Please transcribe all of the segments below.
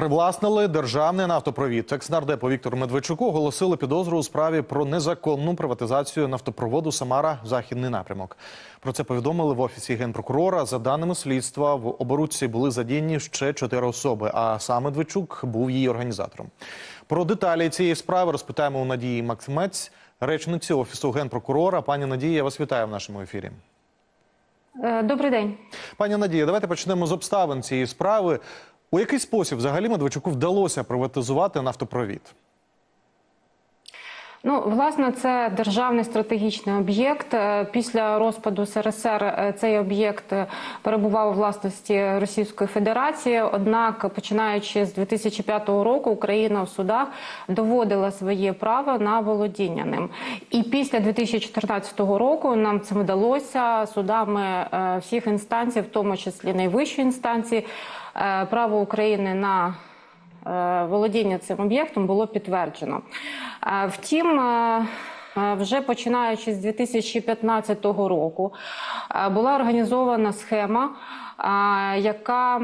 Привласнили державний нафтопровід. Екснардепу Віктору Медведчуку оголосили підозру у справі про незаконну приватизацію нафтопроводу Самара Західний напрямок. Про це повідомили в офісі генпрокурора. За даними слідства, в оборудці були задіяні ще чотири особи. А сам Медведчук був її організатором. Про деталі цієї справи розпитаємо у Надії Максимець, речниці офісу генпрокурора. Пані Надія, я вас вітаю в нашому ефірі. Е, Добрий день. Пані Надія, давайте почнемо з обставин цієї справи. У який спосіб взагалі Медведчуку вдалося приватизувати нафтопровід? Ну, власне, це державний стратегічний об'єкт. Е, Після розпаду СРСР е, цей об'єкт е, перебував у власності Російської Федерації. Однак, починаючи з 2005 року, Україна в судах доводила своє право на володіння ним. І після 2014 року нам це вдалося судами всіх інстанцій, в тому числі найвищої інстанції, право України на володіння цим об'єктом було підтверджено. Е, Втім, е, е, вже починаючи з 2015 року е, була організована схема, е, яка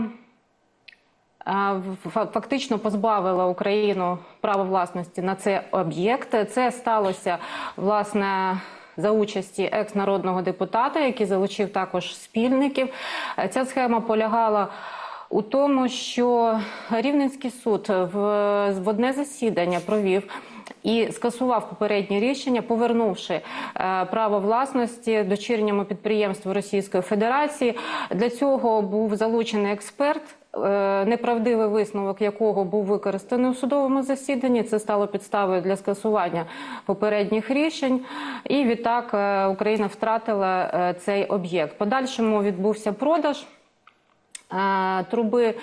е, фактично позбавила Україну права власності на цей об'єкт. Це сталося власне. За участі екс-народного депутата, який залучив також спільників, Е, ця схема полягала у тому, що Рівненський суд в, в одне засідання провів. І скасував попереднє рішення, повернувши е, право власності дочірньому підприємству Російської Федерації. Для цього був залучений експерт, е, неправдивий висновок якого був використаний у судовому засіданні. Це стало підставою для скасування попередніх рішень. І відтак е, Україна втратила е, цей об'єкт. Подальшому відбувся продаж труби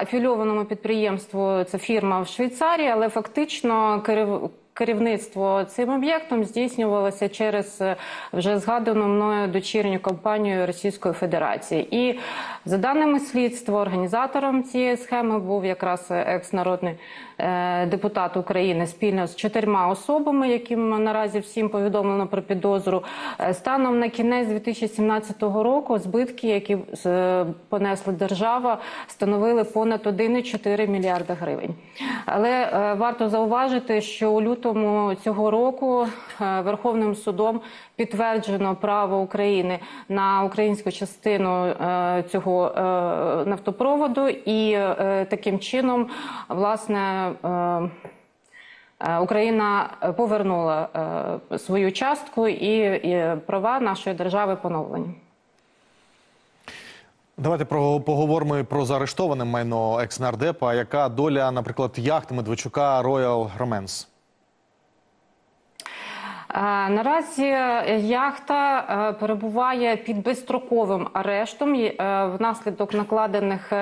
афільованому підприємству. Це фірма в Швейцарії, але фактично керів- керівництво цим об'єктом здійснювалося через е, вже згадану мною дочірню компанію Російської Федерації. І за даними слідства, організатором цієї схеми був якраз екс-народний е, депутат України спільно з чотирма особами, яким наразі всім повідомлено про підозру. Е, Станом на кінець 2017 року збитки, які понесла держава, становили понад 1,4 мільярда гривень. Але варто зауважити, що у лютому цього року е, Верховним судом підтверджено право України на українську частину е, цього е, нафтопроводу, і таким чином, власне. Україна повернула свою частку і, права нашої держави поновлені. Давайте про поговоримо про заарештоване майно екснардепа. Яка доля, наприклад, яхти Медведчука Royal Romance? Е, Наразі яхта е, перебуває під безстроковим арештом е, внаслідок накладених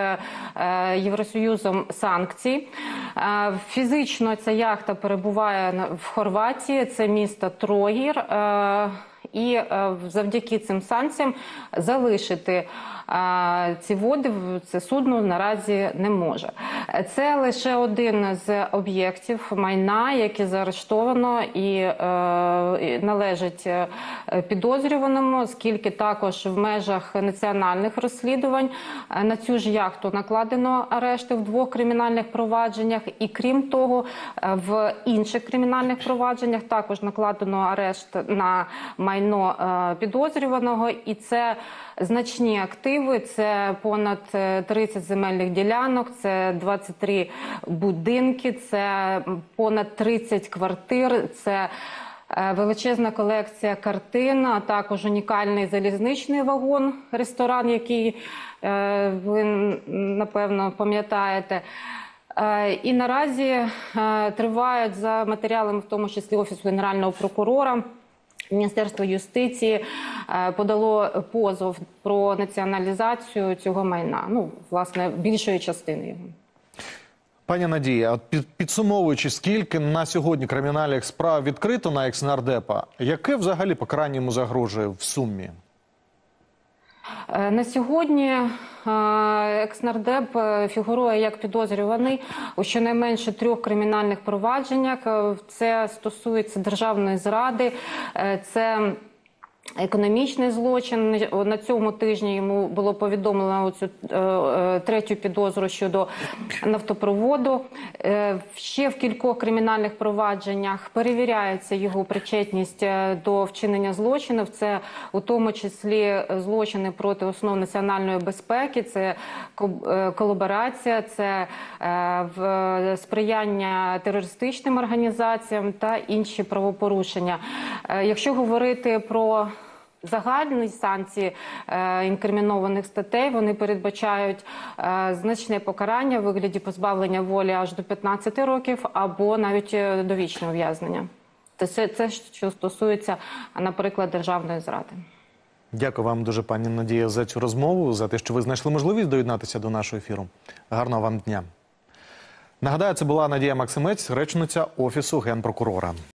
Євросоюзом санкцій. Фізично ця яхта перебуває в Хорватії, це місто Трогір. І завдяки цим санкціям залишити ці води це судно наразі не може. Це лише один з об'єктів майна, яке заарештовано і, е, належить е, підозрюваному, оскільки також в межах національних розслідувань е, на цю ж яхту накладено арешти в двох кримінальних провадженнях, і крім того, в інших кримінальних провадженнях також накладено арешт на майно підозрюваного, і це значні активи. Це понад е, 30 земельних ділянок, це 23 будинки, це понад 30 квартир. Це е, Величезна колекція картин, а також унікальний залізничний вагон, ресторан, який е, ви напевно пам'ятаєте. Е, І наразі е, тривають за матеріалами, в тому числі Офісу Генерального прокурора. Міністерство юстиції е, подало позов про націоналізацію цього майна. Ну, власне, більшої частини його. Пані Надія, під, підсумовуючи, скільки на сьогодні кримінальних справ відкрито на екснардепа, яке взагалі покарання йому загрожує в сумі? Е, На сьогодні е, екснардеп е, фігурує як підозрюваний у щонайменше трьох кримінальних провадженнях. Це стосується державної зради, це Економічний злочин на цьому тижні йому було повідомлено цю третю підозру щодо нафтопроводу. Е, Ще в кількох кримінальних провадженнях перевіряється його причетність е, до вчинення злочинів. Це у тому числі злочини проти основ національної безпеки, це ко- е, колаборація, це е, сприяння терористичним організаціям та інші правопорушення. Е, Якщо говорити про Загальні санкції е, інкримінованих статей вони передбачають е, значне покарання в вигляді позбавлення волі аж до 15 років або навіть е, довічне ув'язнення. Це, це, це що стосується, наприклад, державної зради. Дякую вам дуже, пані Надія, за цю розмову, за те, що ви знайшли можливість доєднатися до нашого ефіру. Гарного вам дня. Нагадаю, це була Надія Максимець, речниця Офісу генпрокурора.